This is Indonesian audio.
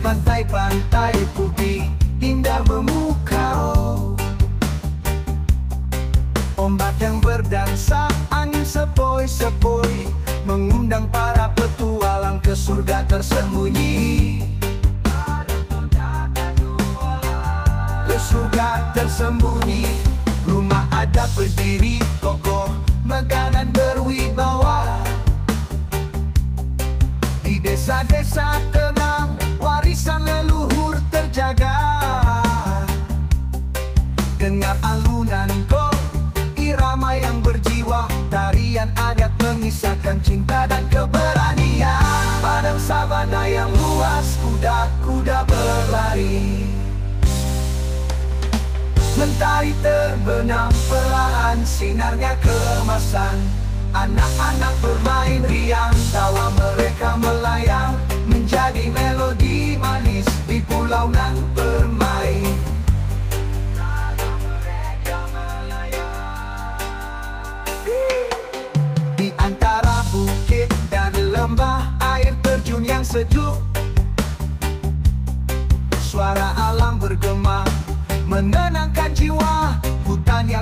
Pantai-pantai putih Indah memukau. Ombak yang berdansa Angin sepoi-sepoi Mengundang para petualang Ke surga tersembunyi. Ke surga tersembunyi Rumah adat berdiri kokoh Makanan berwibawa. Di desa-desa tenang Warisan leluhur terjaga. Dengar alunan kok Irama yang berjiwa. Tarian adat mengisahkan cinta dan keberanian. Padang sabana yang luas Kuda-kuda berlari. Mentari terbenam perlahan Sinarnya keemasan Anak-anak bermain riang Tawa Suara alam bergema Menenangkan jiwa